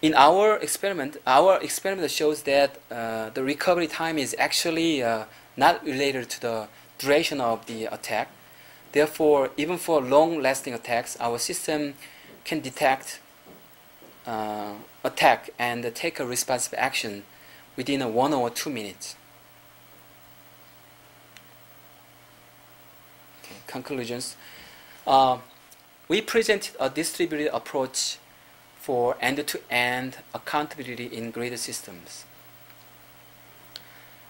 in our experiment, our experiment shows that uh, the recovery time is actually uh, not related to the duration of the attack. Therefore, even for long-lasting attacks, our system can detect uh, attack and take a responsive action within one or two minutes. Okay, conclusions. Uh, we presented a distributed approach for end-to-end accountability in grid systems.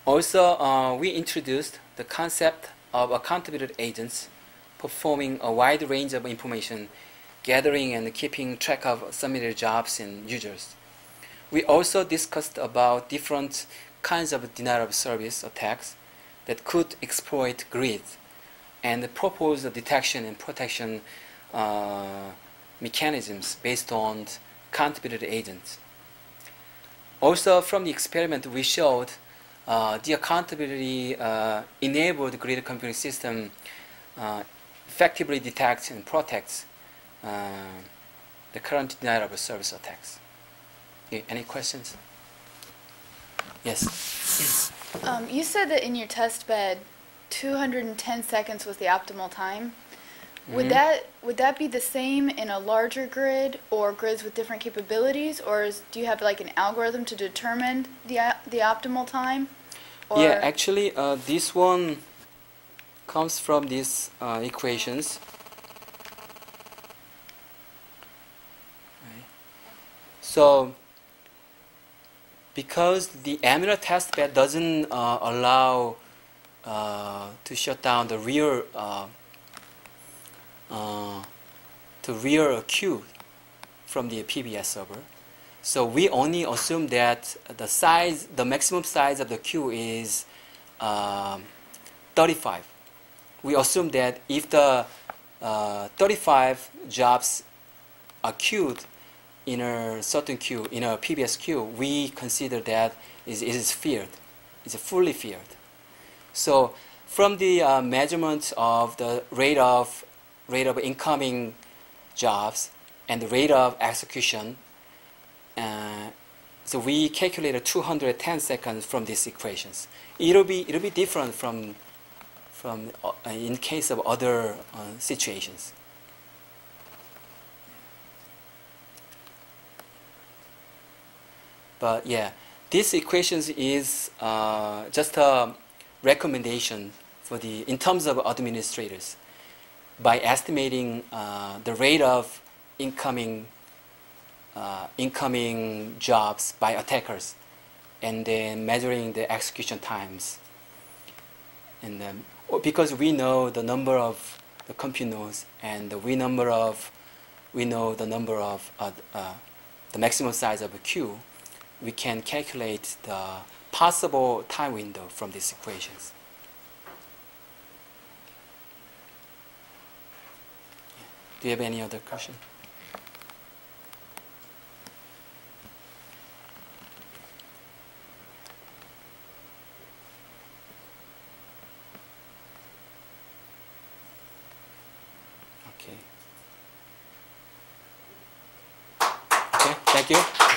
Also, uh, we introduced the concept of accountability agents performing a wide range of information, gathering and keeping track of submitted jobs and users. We also discussed about different kinds of denial of service attacks that could exploit grids and proposed detection and protection uh, mechanisms based on accountability agents. Also, from the experiment, we showed uh, the accountability uh, enabled grid computing system uh, effectively detects and protects uh, the current denial of service attacks. Okay, any questions? Yes. Um, you said that in your test bed, 210 seconds was the optimal time. Would Mhm. that would that be the same in a larger grid or grids with different capabilities, or is, do you have like an algorithm to determine the the optimal time? Or Yeah, actually, uh, this one comes from these uh, equations. Right. So, because the Amira test bed doesn't uh, allow uh, to shut down the rear uh, uh, to rear a queue from the PBS server. So we only assume that the size, the maximum size of the queue is um, 35. We assume that if the uh, 35 jobs are queued in a certain queue, in a PBS queue, we consider that is, it is filled, it's fully filled. So from the uh, measurement of the rate of rate of incoming jobs and the rate of execution, uh, so we calculated 210 seconds from these equations. It'll be it'll be different from from uh, in case of other uh, situations. But yeah, this equations is uh, just a recommendation for the in terms of administrators by estimating uh, the rate of incoming uh, incoming jobs by attackers and then measuring the execution times. And then because we know the number of the compute nodes and the we number of we know the number of uh, uh, the maximum size of a queue we can calculate the possible time window from these equations do you have any other question Okay. Okay, thank you.